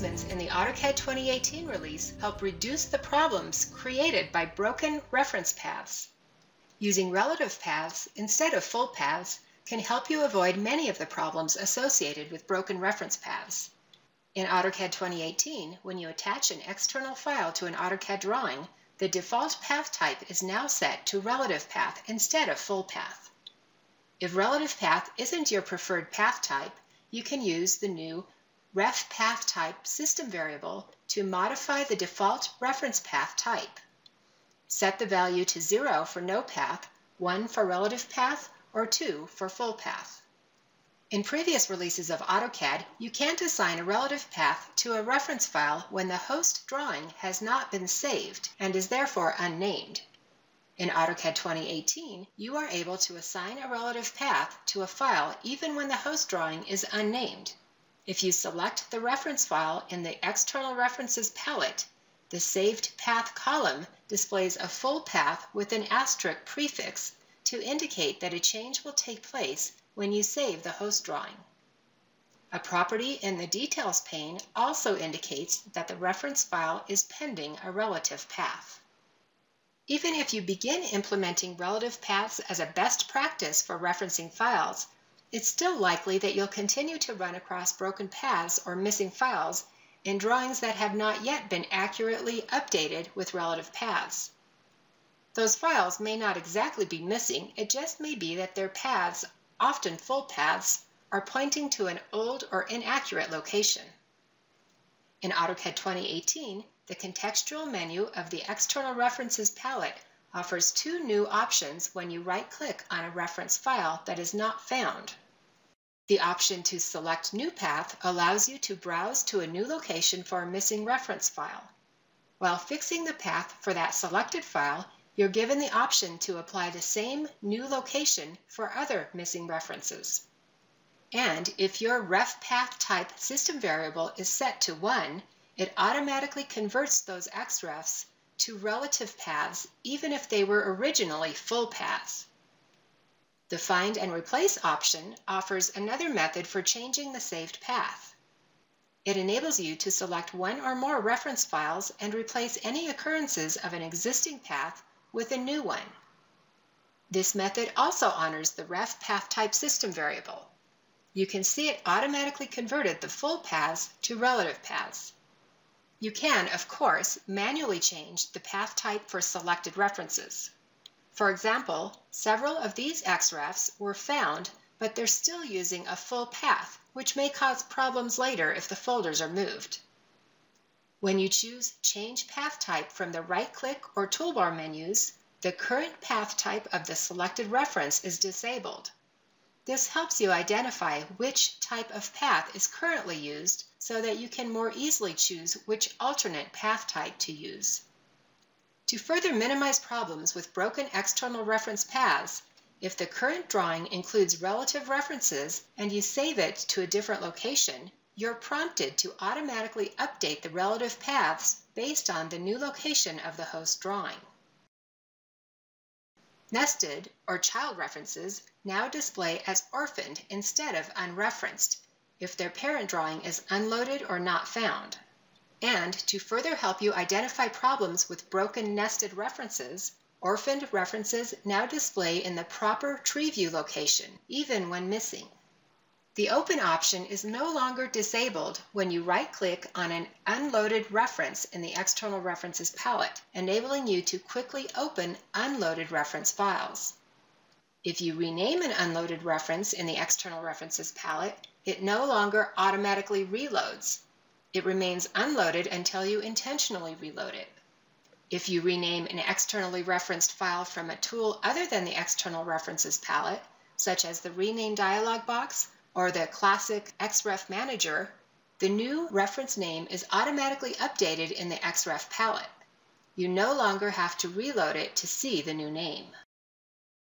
in the AutoCAD 2018 release help reduce the problems created by broken reference paths. Using relative paths instead of full paths can help you avoid many of the problems associated with broken reference paths. In AutoCAD 2018, when you attach an external file to an AutoCAD drawing, the default path type is now set to relative path instead of full path. If relative path isn't your preferred path type, you can use the new ref path type system variable to modify the default reference path type. Set the value to 0 for no path, 1 for relative path, or 2 for full path. In previous releases of AutoCAD, you can't assign a relative path to a reference file when the host drawing has not been saved and is therefore unnamed. In AutoCAD 2018, you are able to assign a relative path to a file even when the host drawing is unnamed. If you select the reference file in the External References palette, the Saved Path column displays a full path with an asterisk prefix to indicate that a change will take place when you save the host drawing. A property in the Details pane also indicates that the reference file is pending a relative path. Even if you begin implementing relative paths as a best practice for referencing files, it's still likely that you'll continue to run across broken paths or missing files in drawings that have not yet been accurately updated with relative paths. Those files may not exactly be missing, it just may be that their paths, often full paths, are pointing to an old or inaccurate location. In AutoCAD 2018, the contextual menu of the External References palette offers two new options when you right-click on a reference file that is not found. The option to select New Path allows you to browse to a new location for a missing reference file. While fixing the path for that selected file, you're given the option to apply the same new location for other missing references. And if your ref path type system variable is set to 1, it automatically converts those XREFs to relative paths even if they were originally full paths. The Find and Replace option offers another method for changing the saved path. It enables you to select one or more reference files and replace any occurrences of an existing path with a new one. This method also honors the ref path type system variable. You can see it automatically converted the full paths to relative paths. You can, of course, manually change the path type for selected references. For example, several of these XREFs were found, but they're still using a full path, which may cause problems later if the folders are moved. When you choose Change Path Type from the right-click or toolbar menus, the current path type of the selected reference is disabled. This helps you identify which type of path is currently used so that you can more easily choose which alternate path type to use. To further minimize problems with broken external reference paths, if the current drawing includes relative references and you save it to a different location, you're prompted to automatically update the relative paths based on the new location of the host drawing. Nested, or child references, now display as orphaned instead of unreferenced if their parent drawing is unloaded or not found. And to further help you identify problems with broken nested references, orphaned references now display in the proper tree view location, even when missing. The Open option is no longer disabled when you right-click on an unloaded reference in the External References palette, enabling you to quickly open unloaded reference files. If you rename an unloaded reference in the External References palette, it no longer automatically reloads, it remains unloaded until you intentionally reload it. If you rename an externally referenced file from a tool other than the External References palette, such as the Rename dialog box or the classic XREF Manager, the new reference name is automatically updated in the XREF palette. You no longer have to reload it to see the new name.